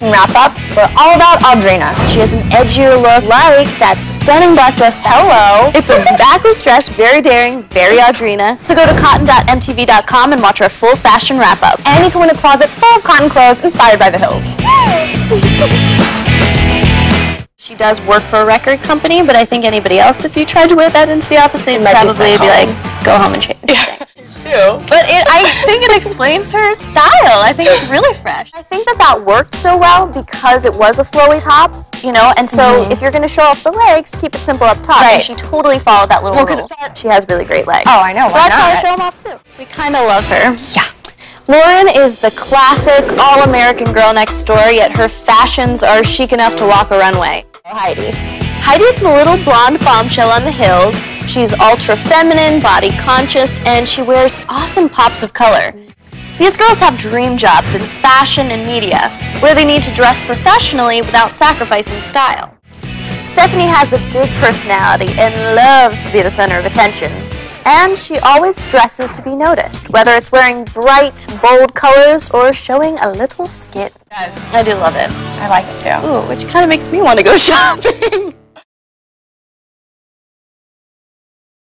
wrap up, we're all about Audrina. She has an edgier look like that stunning black dress. Hello. It's a backwards dress, very daring, very Audrina. So go to cotton.mtv.com and watch our full fashion wrap up. And you can win a closet full of cotton clothes inspired by the hills. She does work for a record company, but I think anybody else, if you tried to wear that into the office, they'd might be probably be, like, go home and change. Too. But it, I think it explains her style. I think it's really fresh. I think that that worked so well because it was a flowy top, you know, and so mm-hmm. if you're going to show off the legs, keep it simple up top. And Right. she totally followed that little Well, 'cause rule. She has really great legs. Oh, I know, So I'd probably not? show them off too. We kind of love her. Yeah. Lauren is the classic all-American girl next door, yet her fashions are chic enough to walk a runway. Heidi. Heidi's the little blonde bombshell on the hills. She's ultra feminine, body conscious, and she wears awesome pops of color. These girls have dream jobs in fashion and media, where they need to dress professionally without sacrificing style. Stephanie has a big personality and loves to be the center of attention. And she always dresses to be noticed, whether it's wearing bright, bold colors or showing a little skin. Yes. I do love it. I like it too. Ooh, which kind of makes me want to go shopping.